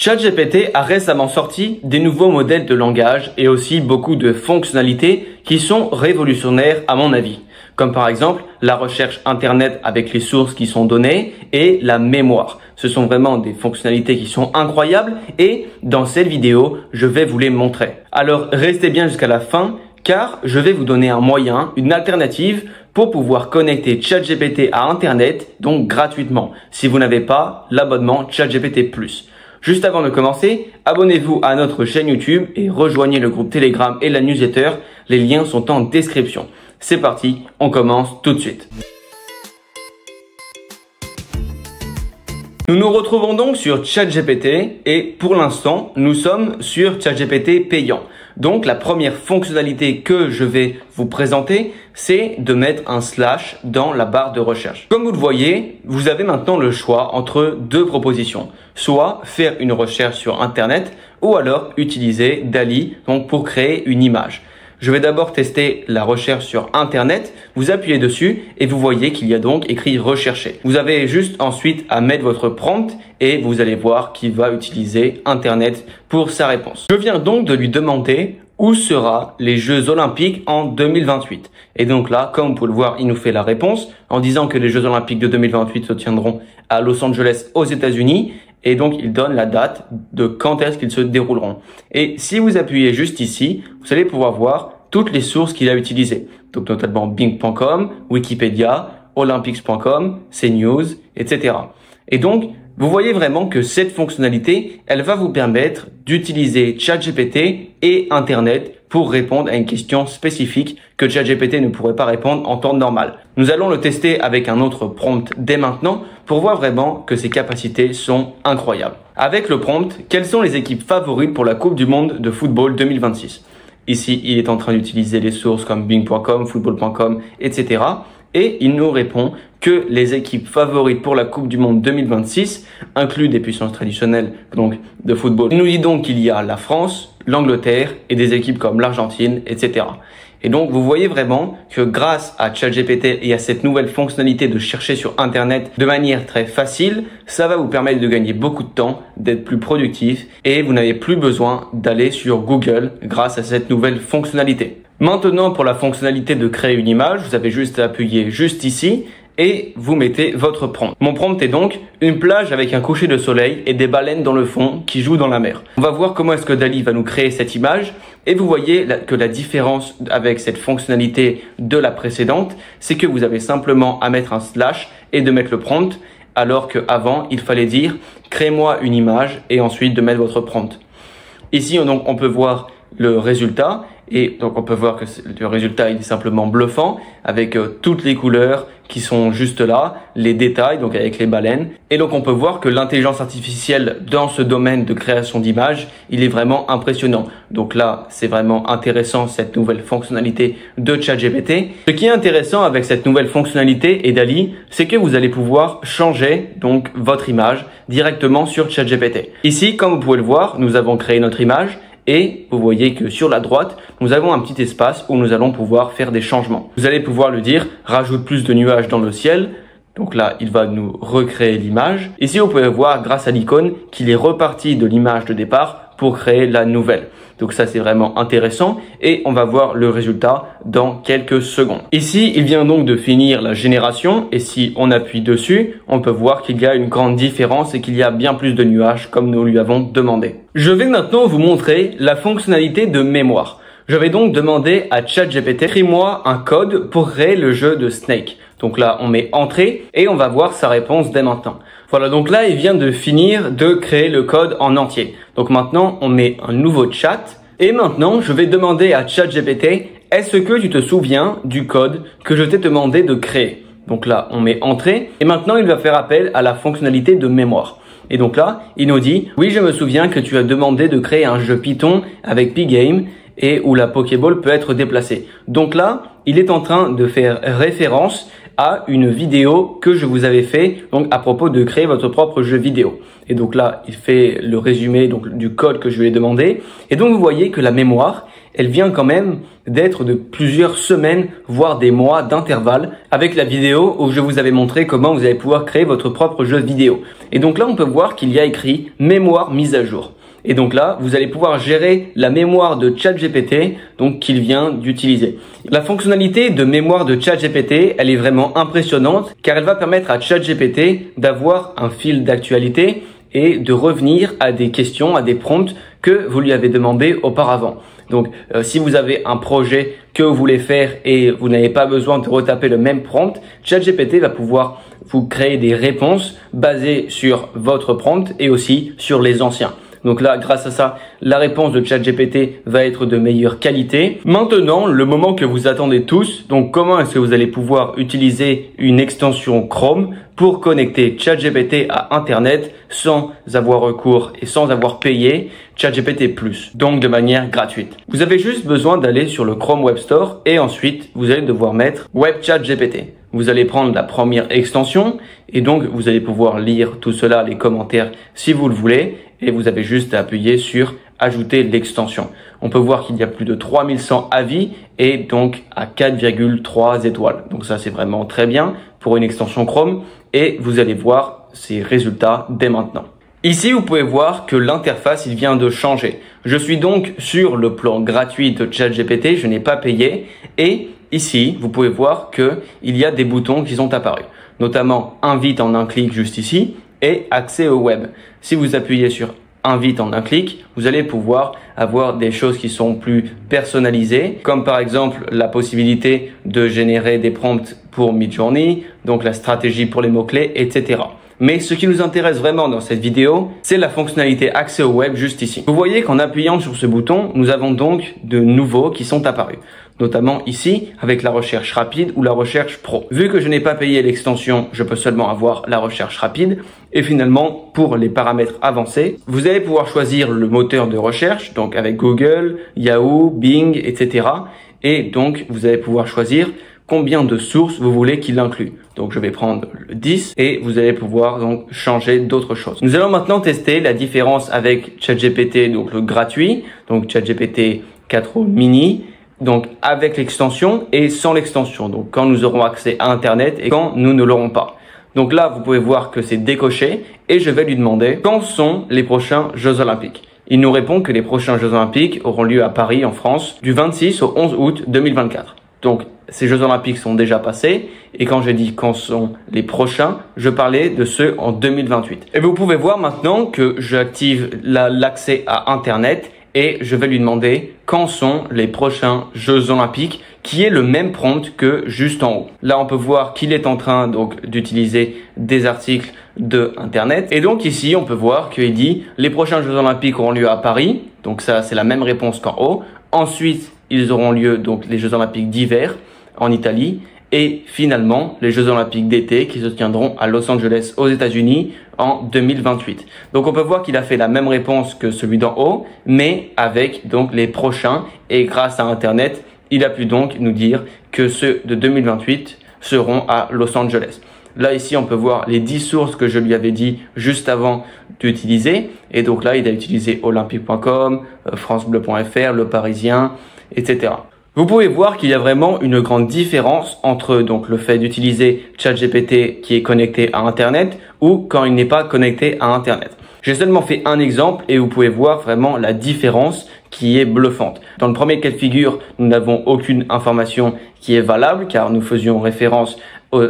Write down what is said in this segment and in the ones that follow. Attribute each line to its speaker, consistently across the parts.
Speaker 1: ChatGPT a récemment sorti des nouveaux modèles de langage et aussi beaucoup de fonctionnalités qui sont révolutionnaires à mon avis, comme par exemple la recherche Internet avec les sources qui sont données et la mémoire. Ce sont vraiment des fonctionnalités qui sont incroyables et dans cette vidéo, je vais vous les montrer. Alors restez bien jusqu'à la fin car je vais vous donner un moyen, une alternative pour pouvoir connecter ChatGPT à Internet, donc gratuitement, si vous n'avez pas l'abonnement ChatGPT+. Juste avant de commencer, abonnez-vous à notre chaîne YouTube et rejoignez le groupe Telegram et la newsletter. Les liens sont en description. C'est parti, on commence tout de suite. Nous nous retrouvons donc sur ChatGPT et pour l'instant, nous sommes sur ChatGPT payant. Donc la première fonctionnalité que je vais vous présenter, c'est de mettre un slash dans la barre de recherche. Comme vous le voyez, vous avez maintenant le choix entre deux propositions. Soit faire une recherche sur Internet ou alors utiliser DALI donc pour créer une image. Je vais d'abord tester la recherche sur Internet. Vous appuyez dessus et vous voyez qu'il y a donc écrit rechercher. Vous avez juste ensuite à mettre votre prompt et vous allez voir qu'il va utiliser Internet pour sa réponse. Je viens donc de lui demander où sera les Jeux Olympiques en 2028 Et donc là, comme vous pouvez le voir, il nous fait la réponse en disant que les Jeux Olympiques de 2028 se tiendront à Los Angeles aux États-Unis et donc il donne la date de quand est-ce qu'ils se dérouleront. Et si vous appuyez juste ici, vous allez pouvoir voir toutes les sources qu'il a utilisées. Donc notamment Bing.com, Wikipédia, Olympics.com, CNews, etc. Et donc, vous voyez vraiment que cette fonctionnalité, elle va vous permettre d'utiliser ChatGPT et Internet pour répondre à une question spécifique que ChatGPT ne pourrait pas répondre en temps normal. Nous allons le tester avec un autre prompt dès maintenant pour voir vraiment que ses capacités sont incroyables. Avec le prompt, quelles sont les équipes favorites pour la Coupe du Monde de football 2026 Ici, il est en train d'utiliser les sources comme Bing.com, Football.com, etc. Et il nous répond que les équipes favorites pour la Coupe du Monde 2026 incluent des puissances traditionnelles donc de football. Il nous dit donc qu'il y a la France, l'Angleterre et des équipes comme l'Argentine, etc. Et donc, vous voyez vraiment que grâce à ChatGPT et à cette nouvelle fonctionnalité de chercher sur Internet de manière très facile, ça va vous permettre de gagner beaucoup de temps, d'être plus productif et vous n'avez plus besoin d'aller sur Google grâce à cette nouvelle fonctionnalité. Maintenant, pour la fonctionnalité de créer une image, vous avez juste à appuyer juste ici et vous mettez votre prompt. Mon prompt est donc une plage avec un coucher de soleil et des baleines dans le fond qui jouent dans la mer. On va voir comment est-ce que Dali va nous créer cette image et vous voyez que la différence avec cette fonctionnalité de la précédente, c'est que vous avez simplement à mettre un slash et de mettre le prompt alors qu'avant il fallait dire crée-moi une image et ensuite de mettre votre prompt. Ici donc on peut voir le résultat et donc on peut voir que le résultat est simplement bluffant avec euh, toutes les couleurs qui sont juste là, les détails donc avec les baleines. Et donc on peut voir que l'intelligence artificielle dans ce domaine de création d'images, il est vraiment impressionnant. Donc là, c'est vraiment intéressant cette nouvelle fonctionnalité de ChatGPT. Ce qui est intéressant avec cette nouvelle fonctionnalité et DALI, c'est que vous allez pouvoir changer donc votre image directement sur ChatGPT. Ici, comme vous pouvez le voir, nous avons créé notre image et vous voyez que sur la droite, nous avons un petit espace où nous allons pouvoir faire des changements. Vous allez pouvoir le dire, rajoute plus de nuages dans le ciel. Donc là, il va nous recréer l'image. Ici, vous pouvez voir grâce à l'icône qu'il est reparti de l'image de départ pour créer la nouvelle. Donc ça, c'est vraiment intéressant et on va voir le résultat dans quelques secondes. Ici, il vient donc de finir la génération et si on appuie dessus, on peut voir qu'il y a une grande différence et qu'il y a bien plus de nuages comme nous lui avons demandé. Je vais maintenant vous montrer la fonctionnalité de mémoire. Je vais donc demander à ChatGPT, écris-moi un code pour créer le jeu de Snake. Donc là, on met entrée et on va voir sa réponse dès maintenant. Voilà, donc là, il vient de finir de créer le code en entier. Donc maintenant, on met un nouveau chat. Et maintenant, je vais demander à ChatGPT, est-ce que tu te souviens du code que je t'ai demandé de créer? Donc là, on met entrée. Et maintenant, il va faire appel à la fonctionnalité de mémoire. Et donc là, il nous dit, oui, je me souviens que tu as demandé de créer un jeu Python avec Pygame et où la Pokéball peut être déplacée. Donc là, il est en train de faire référence à une vidéo que je vous avais fait donc à propos de créer votre propre jeu vidéo. Et donc là, il fait le résumé donc du code que je lui ai demandé. Et donc vous voyez que la mémoire, elle vient quand même d'être de plusieurs semaines, voire des mois d'intervalle avec la vidéo où je vous avais montré comment vous allez pouvoir créer votre propre jeu vidéo. Et donc là, on peut voir qu'il y a écrit mémoire mise à jour. Et donc là, vous allez pouvoir gérer la mémoire de ChatGPT, donc qu'il vient d'utiliser. La fonctionnalité de mémoire de ChatGPT, elle est vraiment impressionnante car elle va permettre à ChatGPT d'avoir un fil d'actualité et de revenir à des questions, à des prompts que vous lui avez demandé auparavant. Donc, euh, si vous avez un projet que vous voulez faire et vous n'avez pas besoin de retaper le même prompt, ChatGPT va pouvoir vous créer des réponses basées sur votre prompt et aussi sur les anciens. Donc là, grâce à ça, la réponse de ChatGPT va être de meilleure qualité. Maintenant, le moment que vous attendez tous, donc comment est-ce que vous allez pouvoir utiliser une extension Chrome pour connecter ChatGPT à Internet sans avoir recours et sans avoir payé ChatGPT+, donc de manière gratuite. Vous avez juste besoin d'aller sur le Chrome Web Store et ensuite vous allez devoir mettre Web GPT. Vous allez prendre la première extension et donc vous allez pouvoir lire tout cela, les commentaires si vous le voulez et vous avez juste à appuyer sur ajouter l'extension. On peut voir qu'il y a plus de 3100 avis et donc à 4,3 étoiles. Donc ça c'est vraiment très bien pour une extension Chrome et vous allez voir ces résultats dès maintenant. Ici, vous pouvez voir que l'interface, il vient de changer. Je suis donc sur le plan gratuit de ChatGPT, je n'ai pas payé et Ici, vous pouvez voir que il y a des boutons qui sont apparus, notamment invite en un clic juste ici et accès au web. Si vous appuyez sur invite en un clic, vous allez pouvoir avoir des choses qui sont plus personnalisées, comme par exemple la possibilité de générer des prompts pour Midjourney, donc la stratégie pour les mots-clés, etc. Mais ce qui nous intéresse vraiment dans cette vidéo, c'est la fonctionnalité accès au web juste ici. Vous voyez qu'en appuyant sur ce bouton, nous avons donc de nouveaux qui sont apparus notamment ici avec la recherche rapide ou la recherche pro. Vu que je n'ai pas payé l'extension, je peux seulement avoir la recherche rapide. Et finalement, pour les paramètres avancés, vous allez pouvoir choisir le moteur de recherche, donc avec Google, Yahoo, Bing, etc. Et donc, vous allez pouvoir choisir combien de sources vous voulez qu'il inclue. Donc je vais prendre le 10 et vous allez pouvoir donc changer d'autres choses. Nous allons maintenant tester la différence avec ChatGPT, donc le gratuit, donc ChatGPT 4 mini donc avec l'extension et sans l'extension. Donc quand nous aurons accès à Internet et quand nous ne l'aurons pas. Donc là, vous pouvez voir que c'est décoché et je vais lui demander quand sont les prochains Jeux Olympiques. Il nous répond que les prochains Jeux Olympiques auront lieu à Paris en France du 26 au 11 août 2024. Donc ces Jeux Olympiques sont déjà passés et quand je dis quand sont les prochains, je parlais de ceux en 2028. Et vous pouvez voir maintenant que j'active l'accès à Internet et je vais lui demander quand sont les prochains Jeux Olympiques qui est le même prompt que juste en haut. Là, on peut voir qu'il est en train d'utiliser des articles de internet et donc ici, on peut voir qu'il dit les prochains Jeux Olympiques auront lieu à Paris. Donc ça, c'est la même réponse qu'en haut. Ensuite, ils auront lieu les Jeux Olympiques d'hiver en Italie et finalement les Jeux Olympiques d'été qui se tiendront à Los Angeles aux États-Unis en 2028. Donc on peut voir qu'il a fait la même réponse que celui d'en haut, mais avec donc les prochains et grâce à Internet, il a pu donc nous dire que ceux de 2028 seront à Los Angeles. Là, ici, on peut voir les 10 sources que je lui avais dit juste avant d'utiliser. Et donc là, il a utilisé olympique.com, euh, francebleu.fr, Le Parisien, etc. Vous pouvez voir qu'il y a vraiment une grande différence entre donc le fait d'utiliser ChatGPT qui est connecté à Internet ou quand il n'est pas connecté à Internet. J'ai seulement fait un exemple et vous pouvez voir vraiment la différence qui est bluffante. Dans le premier cas de figure, nous n'avons aucune information qui est valable car nous faisions référence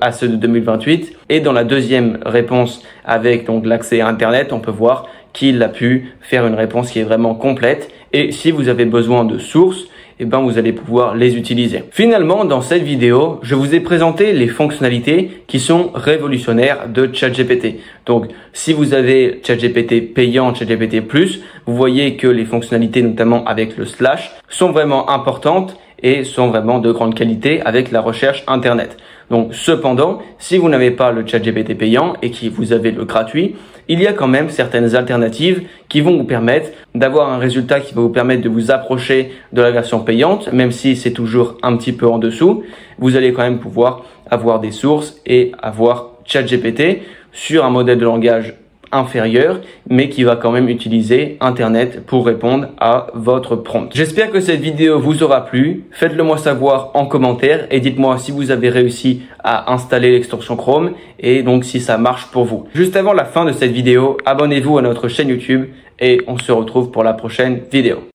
Speaker 1: à ceux de 2028 et dans la deuxième réponse avec donc l'accès à internet, on peut voir qu'il a pu faire une réponse qui est vraiment complète et si vous avez besoin de sources, eh ben vous allez pouvoir les utiliser. Finalement, dans cette vidéo, je vous ai présenté les fonctionnalités qui sont révolutionnaires de ChatGPT. Donc, si vous avez ChatGPT payant, ChatGPT+, vous voyez que les fonctionnalités, notamment avec le slash, sont vraiment importantes et sont vraiment de grande qualité avec la recherche Internet. Donc, cependant, si vous n'avez pas le ChatGPT payant et que vous avez le gratuit, il y a quand même certaines alternatives qui vont vous permettre d'avoir un résultat qui va vous permettre de vous approcher de la version payante, même si c'est toujours un petit peu en dessous. Vous allez quand même pouvoir avoir des sources et avoir ChatGPT sur un modèle de langage inférieur, mais qui va quand même utiliser Internet pour répondre à votre prompt. J'espère que cette vidéo vous aura plu. Faites-le moi savoir en commentaire et dites-moi si vous avez réussi à installer l'extension Chrome et donc si ça marche pour vous. Juste avant la fin de cette vidéo, abonnez-vous à notre chaîne YouTube et on se retrouve pour la prochaine vidéo.